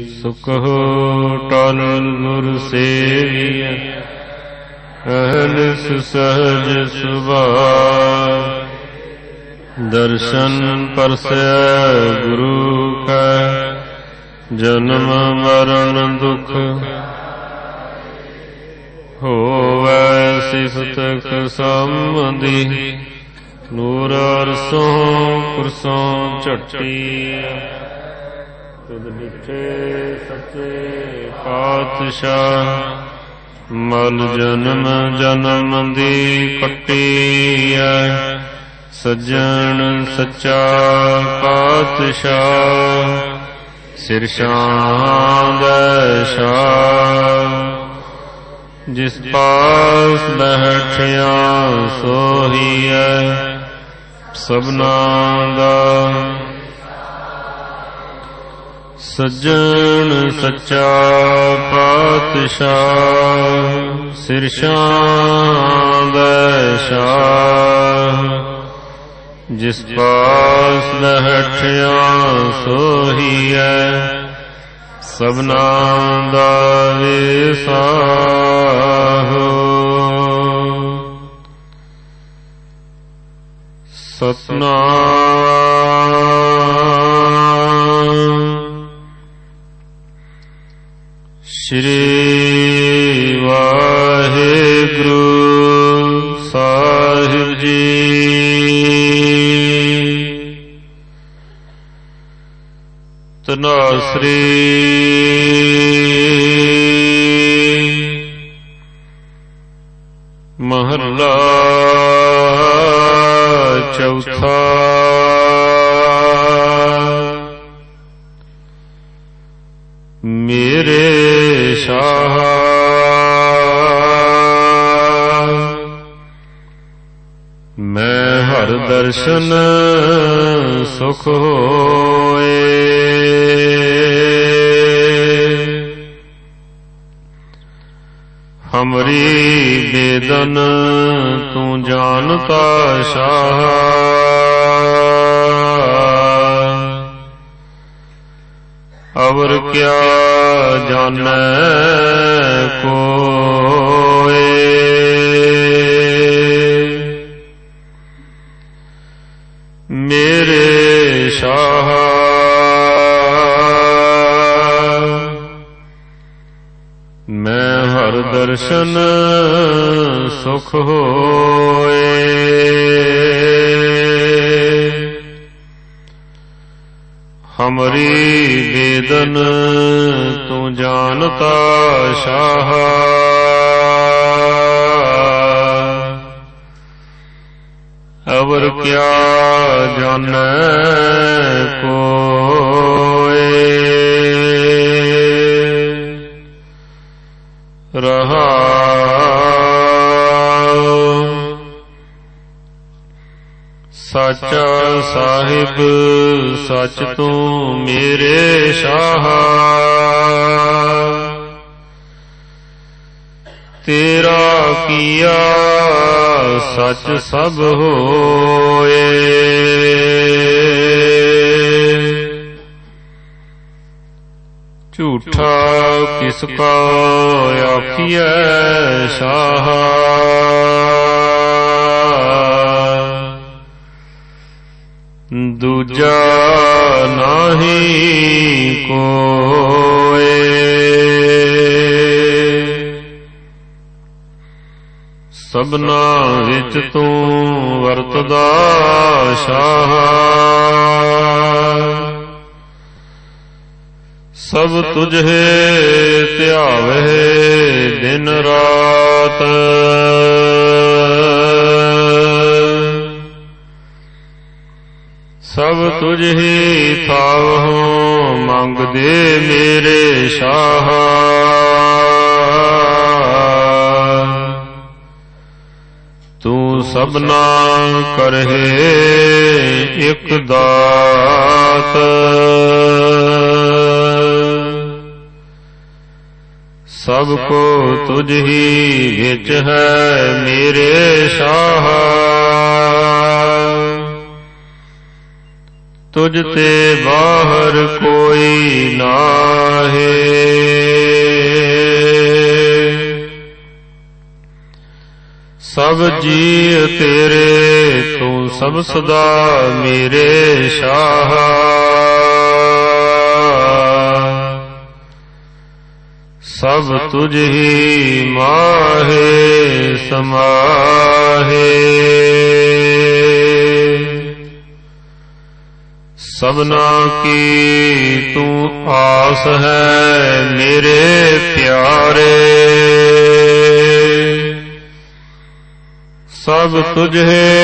ਸੁਖੋ ਟਲ ਗੁਰ ਸੇਵੀਐ ਅਹਨਿਸ ਸਹਜ ਸੁਭਾਅ। ਦਰਸ਼ਨ ਪਰਸੈ ਗੁਰੂ ਕੈ, ਜਨਮ ਮਰਨ ਦੁਖ। ਹੋਵੈ ਸਿਫਤ ਕਸਮਦੀ ਨੂਰ ਅਰਸੋਂ ਕੁਰਸੋਂ ਝੱਟੀ। ਤੁਧ ਡਿਠੇ ਸੱਚੇ ਪਾਤਸ਼ਾਹ ਮਲ ਜਨਮ ਜਨਮ ਦੀ ਕੱਟੀ ਐ ਸੱਜਣ ਸੱਚਾ ਪਾਤਸ਼ਾਹ ਸਿਰ ਸ਼ਾਂਦ ਜਿਸ ਪਾਸ ਬੈਠਿਆ ਸੋਹੀ ਐ ਸਭਨਾ ਦਾ ਸੱਜਣ ਸੱਚਾ ਪਾਤਸ਼ਾਹ, ਸਿਰ ਸ਼ਾਂਦ ਸ਼ਾਹ। ਜਿਸ ਪਾਸ ਬੈਠਿਆ ਸੋਹੀ ਐ ਸਭਨਾ ਦਾ ਵਿਸਾਹੋ। ਸਤਨਾਮ ਸ਼੍ਰੀ ਵਾਹਿਗੁਰੂ ਸਾਹਿਬ ਜੀ। ਤਨਾਸਰੀ ਮਹੱਲਾ ਚੌਥਾ ਮੇਰੇ ਮੈਂ ਹਰ ਦਰਸ਼ਨ ਸੁਖ ਹੋਏ ਹਮਰੀ ਬੇਦਨ ਤੂੰ ਜਾਣਤਾ ਸ਼ਾਹ ਅਵਰ ਕਿਆ ਜਾਣੈ ਕੋਏ। ਮੇਰੇ ਸ਼ਾਹ ਮੈਂ ਹਰ ਦਰਸ਼ਨ ਸੁਖ ਹੋ ਹਮਰੀ ਬੇਦਨ ਤੂੰ ਜਾਣਤਾ ਸ਼ਾਹ। ਅਵਰ ਕਿਆ ਜਾਣੈ ਕੋਏ? ਰਹਾ ਸਾਹਿਬ, ਸੱਚ ਤੂੰ ਮੇਰੇ ਸ਼ਾਹ। ਤੇਰਾ ਕੀਆ ਸੱਚ ਸਭ ਹੋਏ। ਝੂਠਾ ਕਿਸ ਕਾ ਆਖੀਐ, ਸ਼ਾਹ। ਦੂਜਾ ਨਾਹੀ ਕੋਏ। ਸਭਨਾ ਵਿੱਚ ਤੂੰ ਵਰਤਦਾ ਸ਼ਾਹ। ਸਭ ਤੁਝੇ ਧਿਆਵੇ ਦਿਨ ਰਾਤ। ਤੁਝ ਹੀ ਥਾਵਹੁ, ਮੰਗਦੇ ਮੇਰੇ ਸ਼ਾਹ। ਤੂੰ ਸਭਨਾ ਕਰਹਿ ਇਕ ਦਾਤ। ਸਭ ਕੋ ਤੁਝ ਹੀ ਵਿੱਚ ਹੈ ਮੇਰੇ ਸ਼ਾਹ। ਤੁਝ ਤੇ ਬਾਹਰ ਕੋਈ ਨਾਹੇ। ਸਭ ਜੀ ਤੇਰੇ ਤੂੰ ਸਭ ਸਦਾ ਮੇਰੇ ਸ਼ਾਹ। ਸਭ ਤੁਝ ਹੀ ਮਾਹੇ ਸਮਾਹੇ। ਸਭਨਾ ਕੀ ਤੂੰ ਆਸ ਹੈ ਮੇਰੇ ਪਿਆਰੇ? ਸਭ ਤੁਝੇ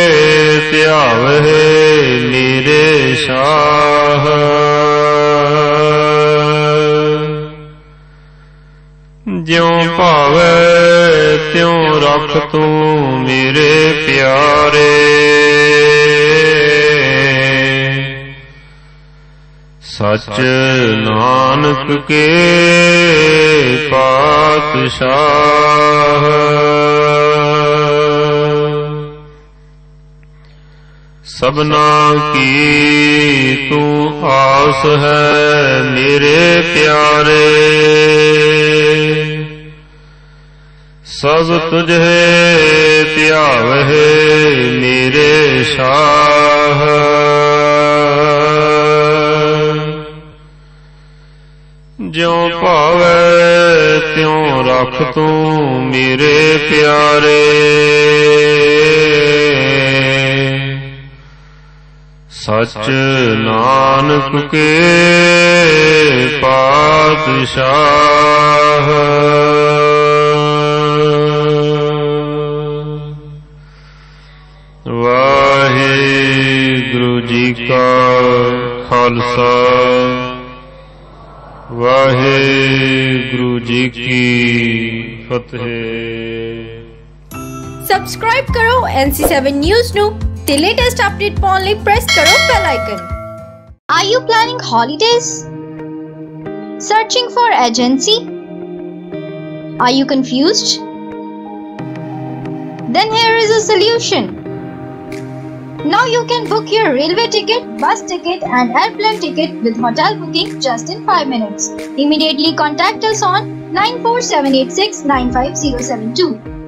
ਧਿਆਵਹਿ ਮੇਰੇ ਸ਼ਾਹ। ਜਿਉ ਭਾਵੈ ਤਿਉ ਰੱਖ ਤੂੰ ਮੇਰੇ ਪਿਆਰੇ। ਸਚ ਨਾਨਕ ਕੇ ਪਾਤਸ਼ਾਹ। ਸਭਨਾ ਕੀ ਤੂੰ ਆਸ ਹੈ ਮੇਰੇ ਪਿਆਰੇ। ਸਭ ਤੁਝੇ ਧਿਆਵਹਿ ਮੇਰੇ ਸ਼ਾਹ। ਜਿਉ ਭਾਵੈ, ਤਿਉ ਰੱਖ ਤੂੰ ਮੇਰੇ ਪਿਆਰੇ। ਸਚ ਨਾਨਕ ਕੇ ਪਾਤਸ਼ਾਹ। ਵਾਹਿਗੁਰੂ ਜੀ ਕਾ ਖਾਲਸਾ। जी की फतेह सब्सक्राइब करो एनसी न्यूज नो The latest update पाने लिए प्रेस करो bell icon Are you planning holidays? Searching for agency? Are you confused? Then here is a solution. Now you can book your railway ticket, bus ticket and airplane ticket with hotel booking just in 5 minutes. Immediately contact us on 94786 95072.